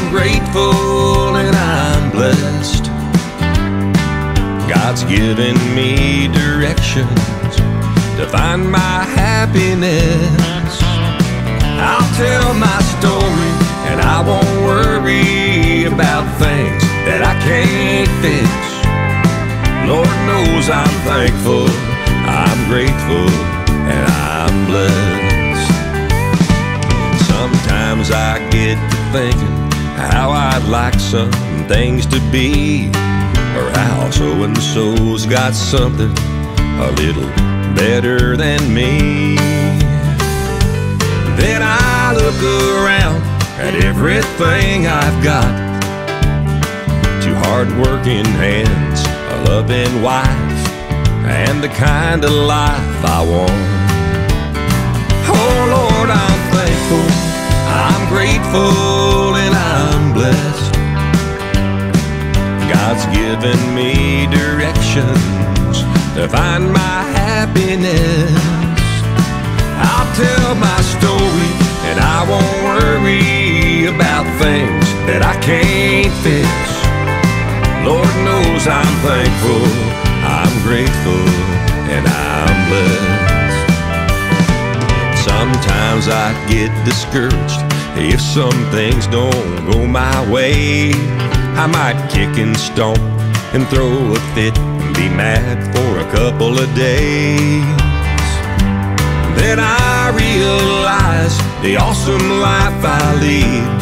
I'm grateful and I'm blessed. God's given me directions to find my happiness. I'll tell my story and I won't worry about things that I can't fix. Lord knows I'm thankful, I'm grateful, and I'm blessed. Sometimes I get to thinking how I'd like some things to be, or how so and so's got something a little better than me. Then I look around at everything I've got. Two hard-working hands, a loving wife, and the kind of life I want. Oh Lord, I'm thankful, I'm grateful, God's given me directions to find my happiness. I'll tell my story and I won't worry about things that I can't fix. Lord knows I'm thankful, I'm grateful, and I'm blessed. Sometimes I get discouraged if some things don't go my way. I might kick and stomp and throw a fit and be mad for a couple of days. Then I realize the awesome life I lead.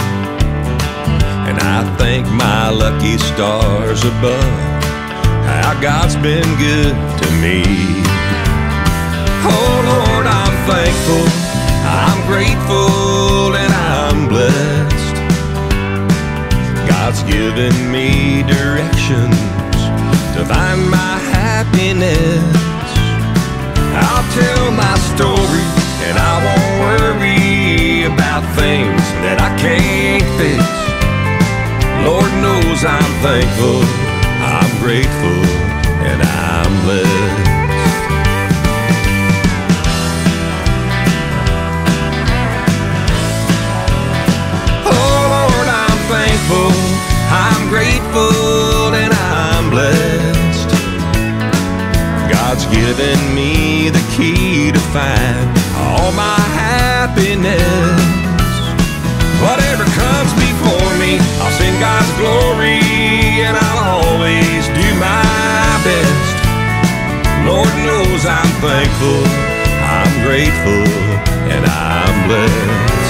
And I thank my lucky stars above how God's been good to me. Find my happiness. I'll tell my story and I won't worry about things that I can't fix. Lord knows I'm thankful, I'm grateful, and I'm blessed. Me the key to find all my happiness. Whatever comes before me, I'll sing God's glory and I'll always do my best. Lord knows I'm thankful, I'm grateful, and I'm blessed.